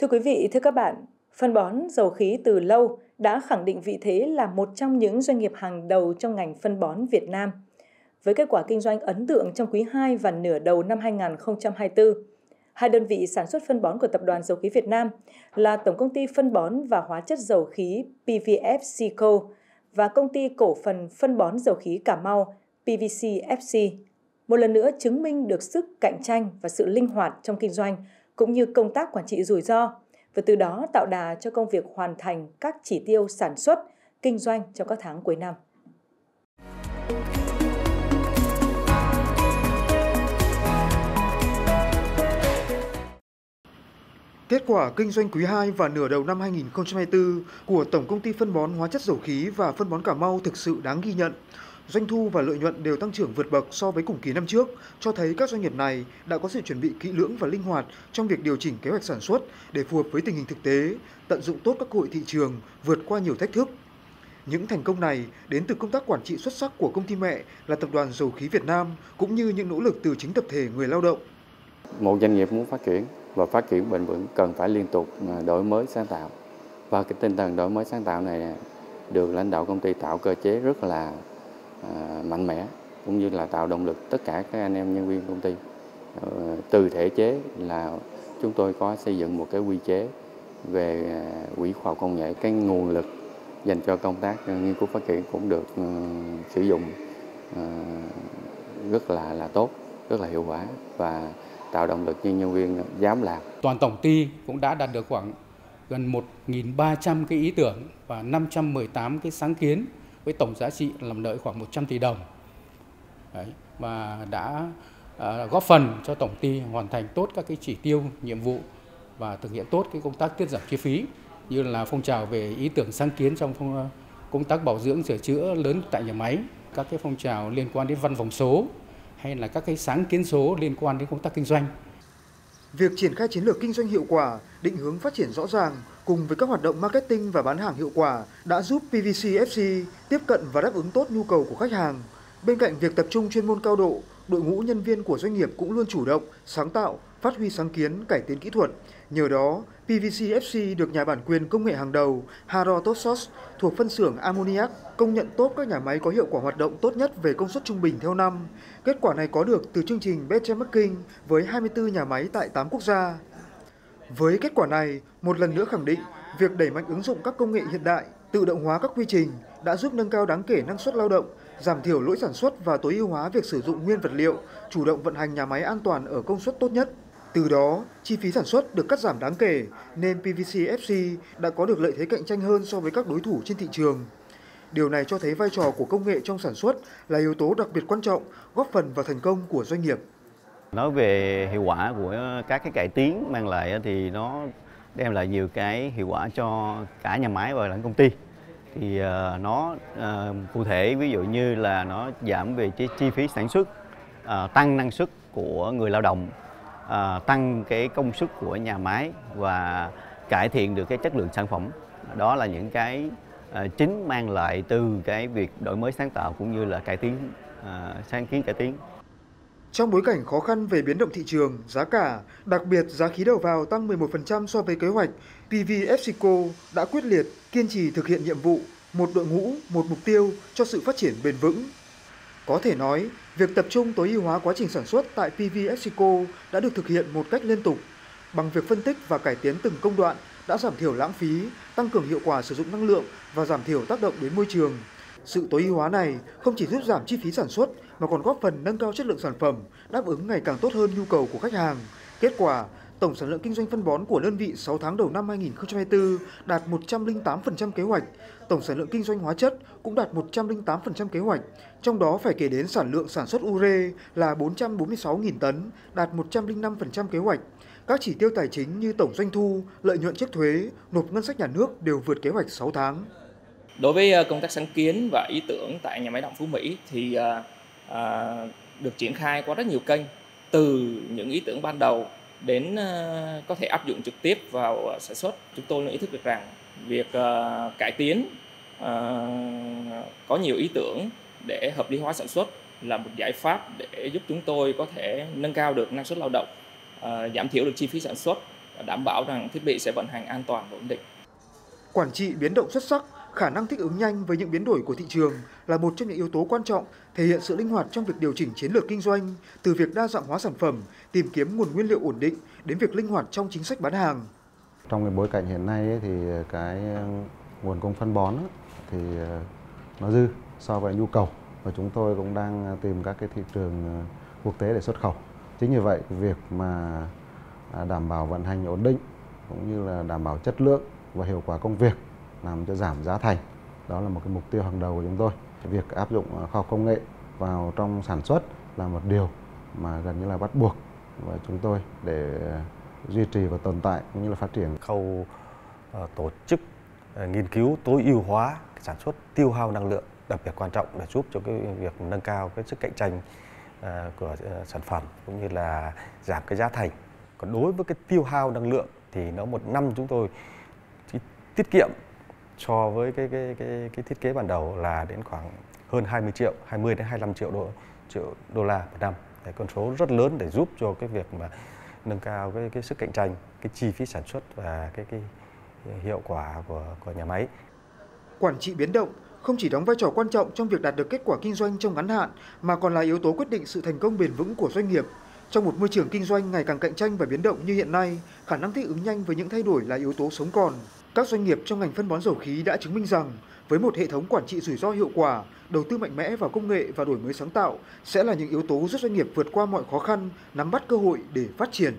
Thưa quý vị, thưa các bạn, phân bón dầu khí từ lâu đã khẳng định vị thế là một trong những doanh nghiệp hàng đầu trong ngành phân bón Việt Nam. Với kết quả kinh doanh ấn tượng trong quý 2 và nửa đầu năm 2024, hai đơn vị sản xuất phân bón của Tập đoàn Dầu khí Việt Nam là Tổng công ty phân bón và hóa chất dầu khí PVF Sico và công ty cổ phần phân bón dầu khí Cà Mau PVC FC một lần nữa chứng minh được sức cạnh tranh và sự linh hoạt trong kinh doanh cũng như công tác quản trị rủi ro và từ đó tạo đà cho công việc hoàn thành các chỉ tiêu sản xuất, kinh doanh trong các tháng cuối năm. Kết quả kinh doanh quý 2 và nửa đầu năm 2024 của Tổng công ty phân bón hóa chất dầu khí và phân bón Cà Mau thực sự đáng ghi nhận. Doanh thu và lợi nhuận đều tăng trưởng vượt bậc so với cùng kỳ năm trước, cho thấy các doanh nghiệp này đã có sự chuẩn bị kỹ lưỡng và linh hoạt trong việc điều chỉnh kế hoạch sản xuất để phù hợp với tình hình thực tế, tận dụng tốt các cơ hội thị trường, vượt qua nhiều thách thức. Những thành công này đến từ công tác quản trị xuất sắc của công ty mẹ là Tập đoàn Dầu khí Việt Nam cũng như những nỗ lực từ chính tập thể người lao động. Một doanh nghiệp muốn phát triển và phát triển bền vững cần phải liên tục à, đổi mới sáng tạo. Và cái tinh thần đổi mới sáng tạo này được lãnh đạo công ty tạo cơ chế rất là À, mạnh mẽ, cũng như là tạo động lực tất cả các anh em nhân viên công ty ờ, từ thể chế là chúng tôi có xây dựng một cái quy chế về à, quỹ khoa học công nghệ, cái nguồn lực dành cho công tác à, nghiên cứu phát triển cũng được ừ, sử dụng rất là là tốt, rất là hiệu quả và tạo động lực cho nhân viên dám làm. Toàn tổng ty cũng đã đạt được khoảng gần 1.300 cái ý tưởng và 518 cái sáng kiến với tổng giá trị làm lợi khoảng 100 tỷ đồng. Đấy, và đã à, góp phần cho tổng ty hoàn thành tốt các cái chỉ tiêu nhiệm vụ và thực hiện tốt cái công tác tiết giảm chi phí như là phong trào về ý tưởng sáng kiến trong phong, à, công tác bảo dưỡng sửa chữa lớn tại nhà máy các cái phong trào liên quan đến văn phòng số hay là các cái sáng kiến số liên quan đến công tác kinh doanh. Việc triển khai chiến lược kinh doanh hiệu quả, định hướng phát triển rõ ràng cùng với các hoạt động marketing và bán hàng hiệu quả đã giúp PVC FC tiếp cận và đáp ứng tốt nhu cầu của khách hàng. Bên cạnh việc tập trung chuyên môn cao độ, đội ngũ nhân viên của doanh nghiệp cũng luôn chủ động, sáng tạo, phát huy sáng kiến, cải tiến kỹ thuật. Nhờ đó, PVC FC được nhà bản quyền công nghệ hàng đầu Haro Tosos thuộc phân xưởng Ammoniac công nhận tốt các nhà máy có hiệu quả hoạt động tốt nhất về công suất trung bình theo năm. Kết quả này có được từ chương trình benchmarking với 24 nhà máy tại 8 quốc gia. Với kết quả này, một lần nữa khẳng định việc đẩy mạnh ứng dụng các công nghệ hiện đại, tự động hóa các quy trình đã giúp nâng cao đáng kể năng suất lao động, giảm thiểu lỗi sản xuất và tối ưu hóa việc sử dụng nguyên vật liệu, chủ động vận hành nhà máy an toàn ở công suất tốt nhất. Từ đó, chi phí sản xuất được cắt giảm đáng kể nên PVC FC đã có được lợi thế cạnh tranh hơn so với các đối thủ trên thị trường. Điều này cho thấy vai trò của công nghệ trong sản xuất là yếu tố đặc biệt quan trọng góp phần vào thành công của doanh nghiệp. Nói về hiệu quả của các cái cải tiến mang lại thì nó đem lại nhiều cái hiệu quả cho cả nhà máy và lẫn công ty. Thì ờ, nó ờ, cụ thể ví dụ như là nó giảm về chi phí sản xuất, ờ, tăng năng suất của người lao động, tăng cái công suất của nhà máy và cải thiện được cái chất lượng sản phẩm. Đó là những cái chính mang lại từ cái việc đổi mới sáng tạo cũng như là cải tiến sáng kiến cải tiến trong bối cảnh khó khăn về biến động thị trường, giá cả, đặc biệt giá khí đầu vào tăng 11% so với kế hoạch, PV PVFCO đã quyết liệt, kiên trì thực hiện nhiệm vụ, một đội ngũ, một mục tiêu cho sự phát triển bền vững. Có thể nói, việc tập trung tối ưu hóa quá trình sản xuất tại PV PVFCO đã được thực hiện một cách liên tục. Bằng việc phân tích và cải tiến từng công đoạn đã giảm thiểu lãng phí, tăng cường hiệu quả sử dụng năng lượng và giảm thiểu tác động đến môi trường, sự tối ưu hóa này không chỉ giúp giảm chi phí sản xuất mà còn góp phần nâng cao chất lượng sản phẩm, đáp ứng ngày càng tốt hơn nhu cầu của khách hàng. Kết quả, tổng sản lượng kinh doanh phân bón của đơn vị 6 tháng đầu năm 2024 đạt 108% kế hoạch, tổng sản lượng kinh doanh hóa chất cũng đạt 108% kế hoạch, trong đó phải kể đến sản lượng sản xuất ure là 446.000 tấn, đạt 105% kế hoạch. Các chỉ tiêu tài chính như tổng doanh thu, lợi nhuận trước thuế, nộp ngân sách nhà nước đều vượt kế hoạch 6 tháng. Đối với ờ, công tác sáng kiến và ý tưởng tại nhà máy động Phú Mỹ thì à, được triển khai qua rất nhiều kênh từ những ý tưởng ban đầu đến à, có thể áp dụng trực tiếp vào sản xuất chúng tôi luôn ý thức được rằng việc à, cải tiến à, có nhiều ý tưởng để hợp lý hóa sản xuất là một giải pháp để giúp chúng tôi có thể nâng cao được năng suất lao động à, giảm thiểu được chi phí sản xuất và đảm bảo rằng thiết bị sẽ vận hành an toàn và ổn định. Quản trị biến động xuất sắc, khả năng thích ứng nhanh với những biến đổi của thị trường là một trong những yếu tố quan trọng thể hiện sự linh hoạt trong việc điều chỉnh chiến lược kinh doanh, từ việc đa dạng hóa sản phẩm, tìm kiếm nguồn nguyên liệu ổn định đến việc linh hoạt trong chính sách bán hàng. Trong cái bối cảnh hiện nay ấy, thì cái nguồn cung phân bón thì ờ, nó dư so với nhu cầu và chúng tôi cũng đang tìm các cái thị trường ờ, quốc tế để xuất khẩu. Chính như vậy, việc mà à, đảm bảo vận hành ổn định cũng như là đảm bảo chất lượng và hiệu quả công việc làm cho giảm giá thành. Đó là một cái mục tiêu hàng đầu của chúng tôi. Việc áp dụng ờ, khoa học công nghệ vào trong sản xuất là một điều mà gần như là bắt buộc và chúng tôi để duy trì và tồn tại cũng như là phát triển khâu ờ, tổ chức ờ, nghiên cứu tối ưu hóa sản xuất, tiêu hao năng lượng đặc biệt quan trọng để giúp cho cái việc nâng cao cái sức cạnh tranh của sản phẩm cũng như là giảm cái giá thành còn đối với cái tiêu hao năng lượng thì nó một năm chúng tôi tiết kiệm so với cái cái cái cái thiết kế ban đầu là đến khoảng hơn 20 triệu, 20 đến 25 triệu đô triệu đô la một năm. Đấy, con số rất lớn để giúp cho cái việc mà nâng cao cái cái sức cạnh tranh, cái chi phí sản xuất và cái cái hiệu quả của của nhà máy. Quản trị biến động không chỉ đóng vai trò quan trọng trong việc đạt được kết quả kinh doanh trong ngắn hạn mà còn là yếu tố quyết định sự thành công bền vững của doanh nghiệp. Trong một môi trường kinh doanh ngày càng cạnh tranh và biến động như hiện nay, khả năng thích ứng nhanh với những thay đổi là yếu tố sống còn. Các doanh nghiệp trong ngành phân bón dầu khí đã chứng minh rằng với một hệ thống quản trị rủi ro hiệu quả, đầu tư mạnh mẽ vào công nghệ và đổi mới sáng tạo sẽ là những yếu tố giúp doanh nghiệp vượt qua mọi khó khăn, nắm bắt cơ hội để phát triển.